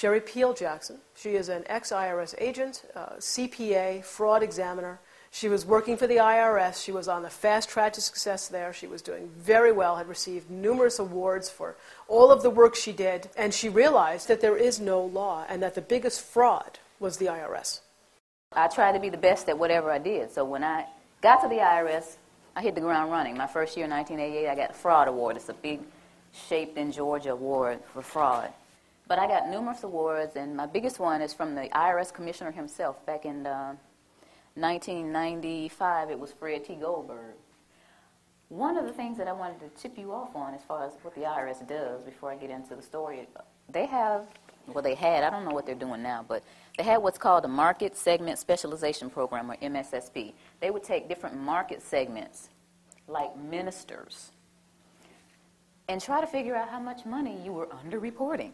Sherry Peel Jackson. She is an ex IRS agent, uh, CPA, fraud examiner. She was working for the IRS. She was on the fast track to success there. She was doing very well, had received numerous awards for all of the work she did. And she realized that there is no law and that the biggest fraud was the IRS. I tried to be the best at whatever I did. So when I got to the IRS, I hit the ground running. My first year in 1988, I got the Fraud Award. It's a big shaped in Georgia award for fraud. But I got numerous awards, and my biggest one is from the IRS commissioner himself back in uh, 1995. It was Fred T. Goldberg. One of the things that I wanted to tip you off on as far as what the IRS does before I get into the story, they have, well, they had, I don't know what they're doing now, but they had what's called a Market Segment Specialization Program, or MSSP. They would take different market segments, like ministers, and try to figure out how much money you were underreporting.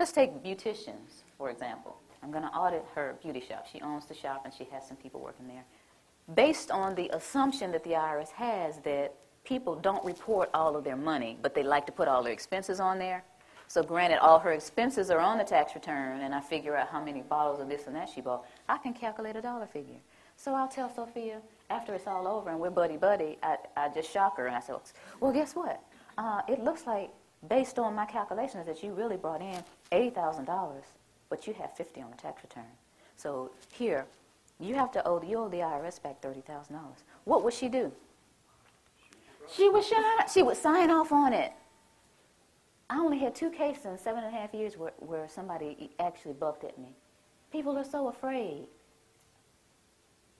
Let's take beauticians, for example. I'm going to audit her beauty shop. She owns the shop and she has some people working there. Based on the assumption that the IRS has that people don't report all of their money, but they like to put all their expenses on there. So granted, all her expenses are on the tax return, and I figure out how many bottles of this and that she bought, I can calculate a dollar figure. So I'll tell Sophia, after it's all over and we're buddy-buddy, I, I just shock her and I say, well, guess what? uh, it looks like, based on my calculations, that you really brought in $80,000, but you have 50 on the tax return. So here, you have to owe, you owe the IRS back $30,000. What would she do? She would, sign, she would sign off on it. I only had two cases in seven and a half years where, where somebody actually bucked at me. People are so afraid.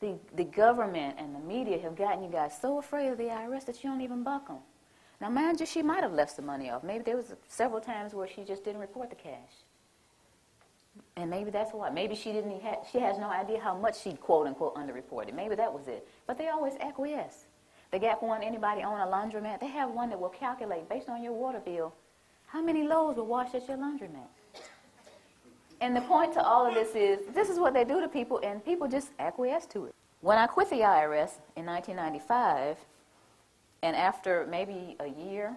The, the government and the media have gotten you guys so afraid of the IRS that you don't even buck them. Now, mind you, she might have left some money off. Maybe there was several times where she just didn't report the cash. And maybe that's why. Maybe she didn't. Ha- she has no idea how much she quote unquote underreported. Maybe that was it. But they always acquiesce. They got one. Anybody own a laundromat? They have one that will calculate based on your water bill how many loads were washed at your laundromat. And the point to all of this is this is what they do to people, and people just acquiesce to it. When I quit the IRS in 1995, and after maybe a year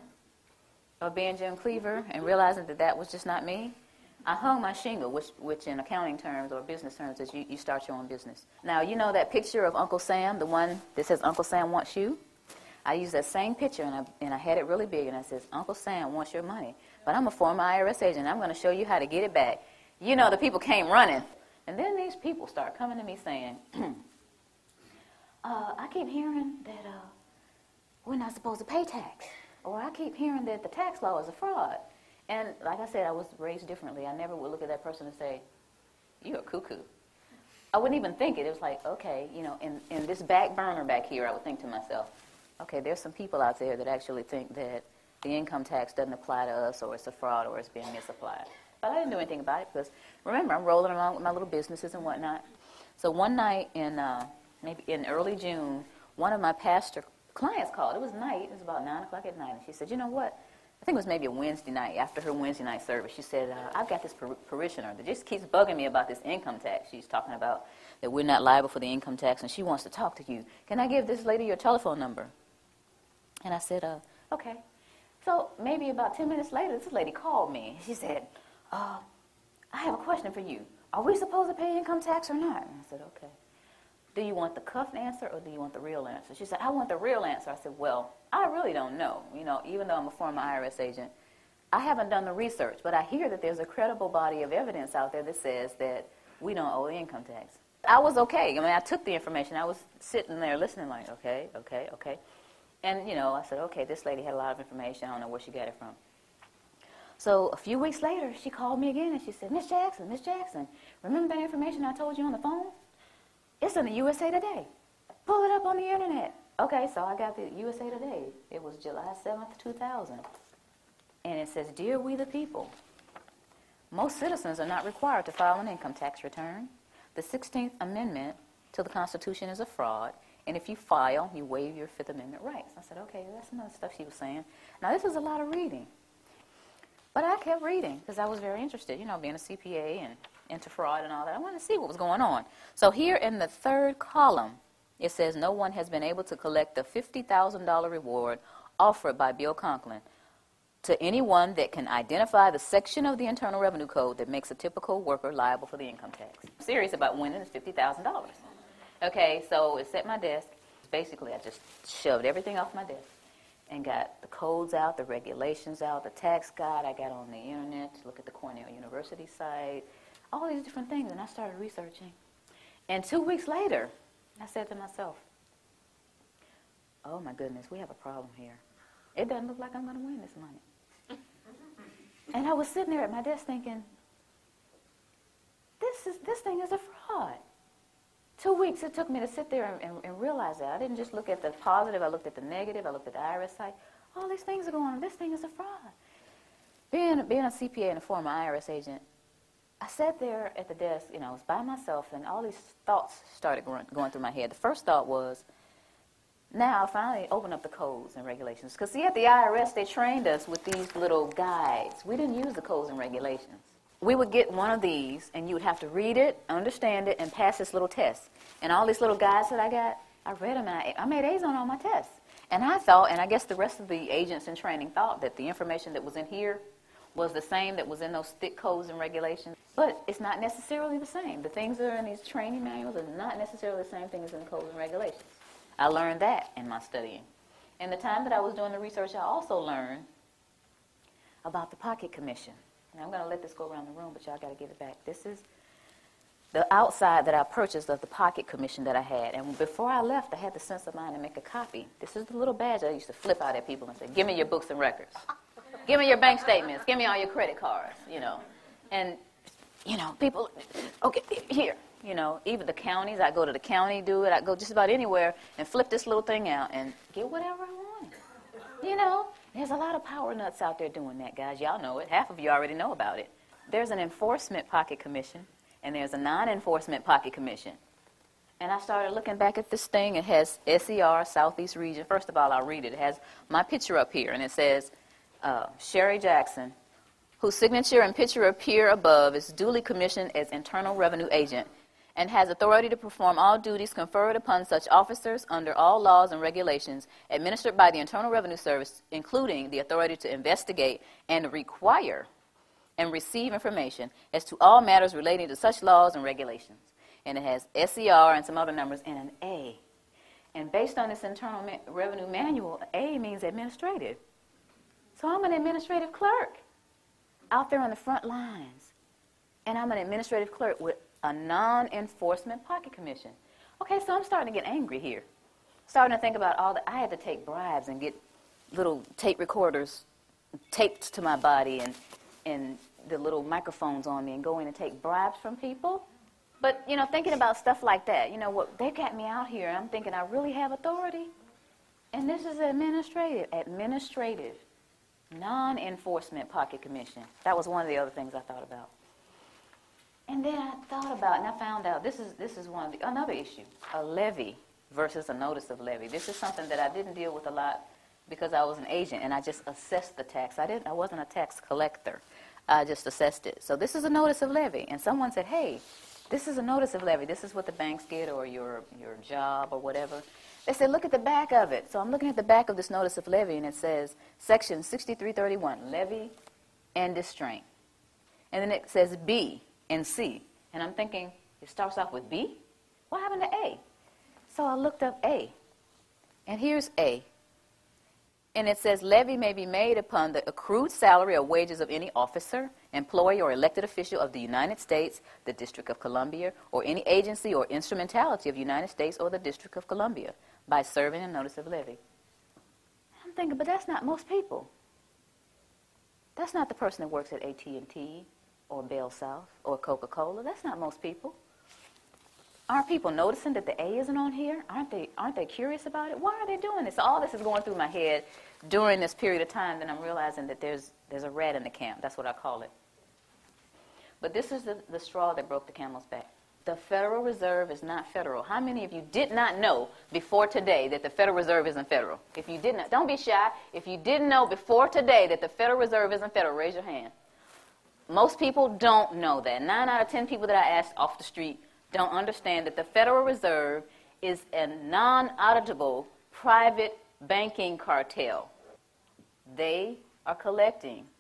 of being June Cleaver and realizing that that was just not me, I hung my shingle, which, which in accounting terms or business terms is you, you start your own business. Now, you know that picture of Uncle Sam, the one that says Uncle Sam wants you? I used that same picture and I, and I had it really big and I says, Uncle Sam wants your money. But I'm a former IRS agent. I'm going to show you how to get it back. You know, the people came running. And then these people start coming to me saying, uh, I keep hearing that uh, we're not supposed to pay tax. Or I keep hearing that the tax law is a fraud. And like I said, I was raised differently. I never would look at that person and say, you're a cuckoo. I wouldn't even think it. It was like, okay, you know, in, in this back burner back here, I would think to myself, okay, there's some people out there that actually think that the income tax doesn't apply to us or it's a fraud or it's being misapplied. But I didn't do anything about it because, remember, I'm rolling along with my little businesses and whatnot. So one night in uh, maybe in early June, one of my pastor clients called. It was night. It was about 9 o'clock at night. And she said, you know what? I think it was maybe a Wednesday night after her Wednesday night service. She said, uh, I've got this par- parishioner that just keeps bugging me about this income tax. She's talking about that we're not liable for the income tax, and she wants to talk to you. Can I give this lady your telephone number? And I said, uh, okay. So maybe about 10 minutes later, this lady called me. She said, uh, I have a question for you. Are we supposed to pay income tax or not? And I said, okay do you want the cuffed answer or do you want the real answer? She said, I want the real answer. I said, well, I really don't know. You know, even though I'm a former IRS agent, I haven't done the research, but I hear that there's a credible body of evidence out there that says that we don't owe income tax. I was okay. I mean, I took the information. I was sitting there listening like, okay, okay, okay. And, you know, I said, okay, this lady had a lot of information. I don't know where she got it from. So a few weeks later, she called me again and she said, Miss Jackson, Miss Jackson, remember that information I told you on the phone? It's in the USA Today. Pull it up on the internet. Okay, so I got the USA Today. It was July 7th, 2000. And it says, Dear we the people, most citizens are not required to file an income tax return. The 16th Amendment to the Constitution is a fraud. And if you file, you waive your Fifth Amendment rights. I said, okay, that's the stuff she was saying. Now, this is a lot of reading. But I kept reading because I was very interested, you know, being a CPA and into fraud and all that. I wanted to see what was going on. So here in the third column, it says no one has been able to collect the $50,000 reward offered by Bill Conklin. to anyone that can identify the section of the Internal Revenue Code that makes a typical worker liable for the income tax. I'm serious about winning is $50,000. Okay, so it's at my desk. Basically, I just shoved everything off my desk and got the codes out, the regulations out, the tax guide I got on the internet to look at the Cornell University site, all these different things, and I started researching. And two weeks later, I said to myself, oh my goodness, we have a problem here. It doesn't look like I'm going to win this money. and I was sitting there at my desk thinking, this, is, this thing is a fraud. Two weeks it took me to sit there and, and, and, realize that. I didn't just look at the positive, I looked at the negative, I looked at the IRS site. All these things are going on. This thing is a fraud. Being, being a CPA and a former IRS agent, I sat there at the desk, you know, I was by myself, and all these thoughts started going, going through my head. The first thought was, now I finally open up the codes and regulations. Because see, at the IRS, they trained us with these little guides. We didn't use the codes and regulations. We would get one of these, and you would have to read it, understand it, and pass this little test. And all these little guides that I got, I read them, and I, I made A's on all my tests. And I thought, and I guess the rest of the agents in training thought that the information that was in here was the same that was in those thick codes and regulations. But it's not necessarily the same. The things that are in these training manuals are not necessarily the same things in the codes and regulations. I learned that in my studying. In the time that I was doing the research, I also learned about the Pocket Commission. Now I'm going to let this go around the room, but y'all got to give it back. This is the outside that I purchased of the Pocket Commission that I had. And before I left, I had the sense of mind to make a copy. This is the little badge I used to flip out at people and say, give me your books and records. Give me your bank statements. Give me all your credit cards, you know. And, you know, people, okay, here, you know, even the counties, I go to the county, do it. I go just about anywhere and flip this little thing out and get whatever I want. You know, there's a lot of power nuts out there doing that, guys. Y'all know it. Half of you already know about it. There's an enforcement pocket commission and there's a non-enforcement pocket commission. And I started looking back at this thing. It has SER, Southeast Region. First of all, I'll read it. It has my picture up here, and it says uh, Sherry Jackson, whose signature and picture appear above, is duly commissioned as Internal Revenue Agent and has authority to perform all duties conferred upon such officers under all laws and regulations administered by the Internal Revenue Service, including the authority to investigate and require and receive information as to all matters relating to such laws and regulations. And it has SER and some other numbers and an A. And based on this Internal Revenue Manual, A means administrative. So I'm an administrative clerk out there on the front lines. And I'm an administrative clerk with a non-enforcement pocket commission. Okay, so I'm starting to get angry here. Starting to think about all that I had to take bribes and get little tape recorders taped to my body and and the little microphones on me and go in and take bribes from people. But you know, thinking about stuff like that, you know, what they got me out here. I'm thinking I really have authority, and this is administrative, administrative non-enforcement pocket commission. That was one of the other things I thought about. And then I thought about, and I found out this is this is one of the another issue: a levy versus a notice of levy. This is something that I didn't deal with a lot because I was an agent and I just assessed the tax. I didn't. I wasn't a tax collector. I just assessed it. So this is a notice of levy, and someone said, "Hey, this is a notice of levy. This is what the banks get, or your your job, or whatever." They said, look at the back of it. So I'm looking at the back of this notice of levy, and it says Section 6331, levy and distraint. And then it says B and C. And I'm thinking, it starts off with B? What happened to A? So I looked up A. And here's A. And it says levy may be made upon the accrued salary or wages of any officer, employee, or elected official of the United States, the District of Columbia, or any agency or instrumentality of the United States or the District of Columbia by serving a notice of levy. I'm thinking, but that's not most people. That's not the person that works at AT&T or Bell South or Coca-Cola. That's not most people. Aren't people noticing that the A isn't on here? Aren't they, aren't they curious about it? Why are they doing this? All this is going through my head during this period of time, then I'm realizing that there's, there's a rat in the camp. That's what I call it. But this is the, the straw that broke the camel's back. The Federal Reserve is not federal. How many of you did not know before today that the Federal Reserve isn't federal? If you did not, don't be shy. If you didn't know before today that the Federal Reserve isn't federal, raise your hand. Most people don't know that. Nine out of ten people that I asked off the street don't understand that the Federal Reserve is a non auditable private banking cartel. They are collecting 30